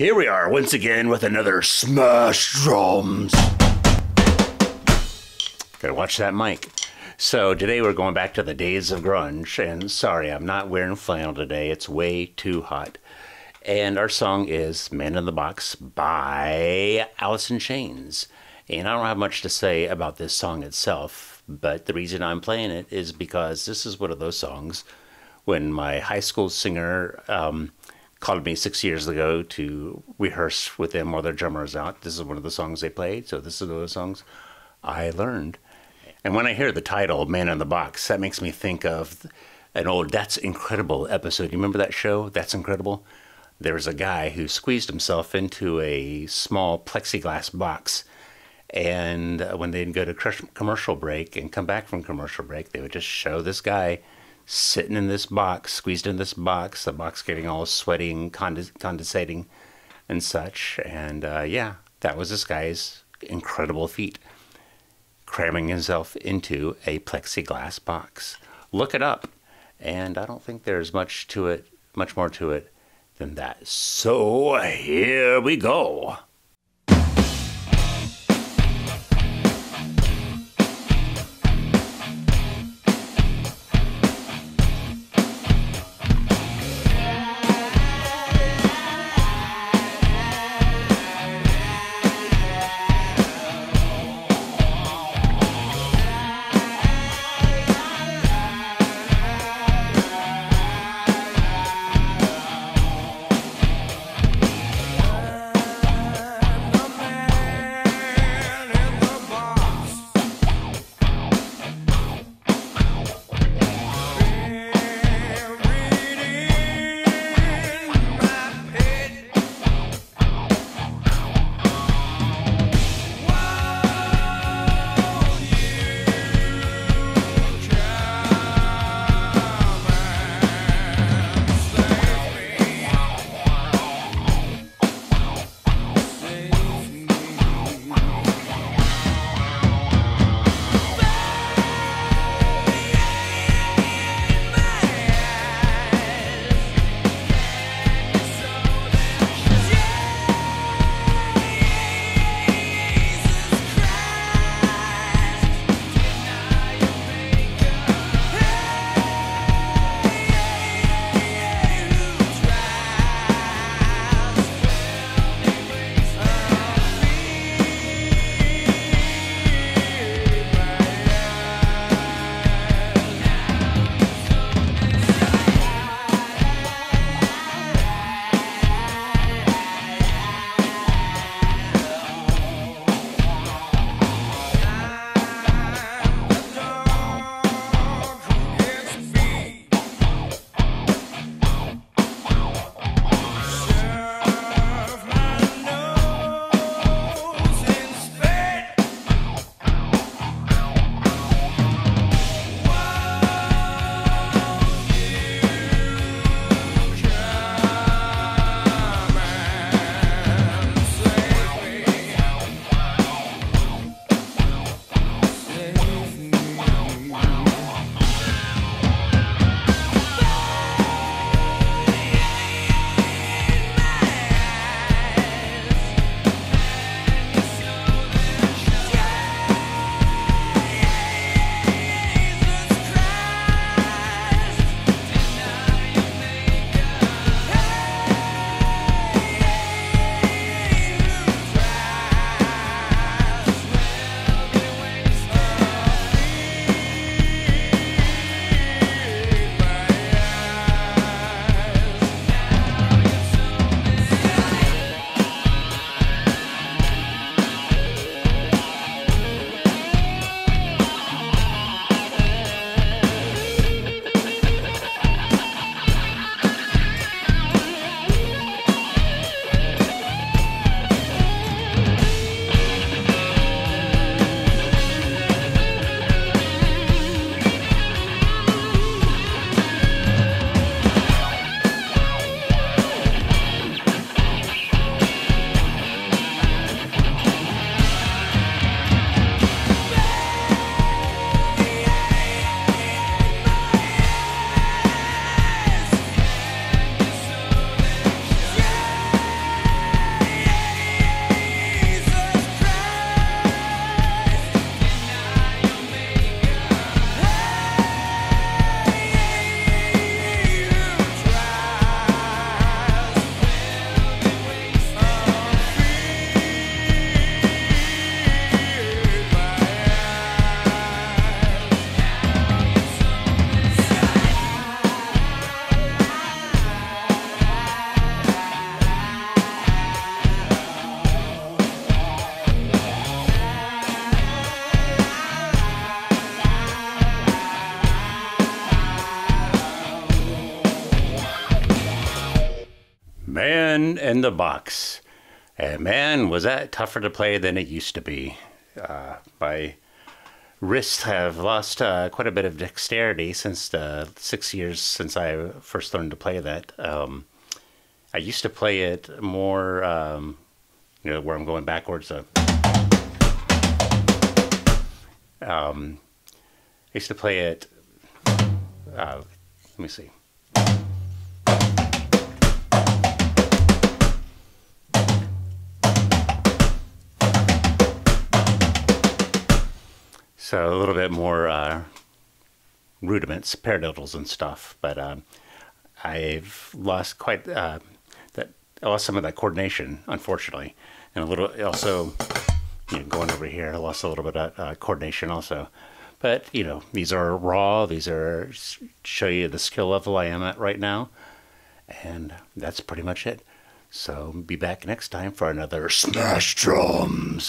Here we are once again with another Smash Drums. Gotta watch that mic. So today we're going back to the days of grunge, and sorry, I'm not wearing flannel today. It's way too hot. And our song is Man in the Box by Alice in Chains. And I don't have much to say about this song itself, but the reason I'm playing it is because this is one of those songs when my high school singer um, called me six years ago to rehearse with them while their drummer was out. This is one of the songs they played, so this is one of the songs I learned. And when I hear the title, Man in the Box, that makes me think of an old That's Incredible episode. You remember that show, That's Incredible? There was a guy who squeezed himself into a small plexiglass box. And when they'd go to commercial break and come back from commercial break, they would just show this guy sitting in this box, squeezed in this box, the box getting all sweaty and condens- condensating and such. And uh, yeah, that was this guy's incredible feat cramming himself into a plexiglass box. Look it up. And I don't think there's much to it, much more to it than that. So here we go. In the Box. And man, was that tougher to play than it used to be. Uh, my wrists have lost uh, quite a bit of dexterity since the six years since I first learned to play that. Um, I used to play it more, um, you know, where I'm going backwards. Uh, um, I used to play it. Uh, let me see. So a little bit more uh, rudiments, paradiddles and stuff, but um, I've lost quite uh, that. I lost some of that coordination, unfortunately, and a little also. You know, going over here, I lost a little bit of uh, coordination also. But you know, these are raw. These are show you the skill level I am at right now, and that's pretty much it. So be back next time for another Smash Drums.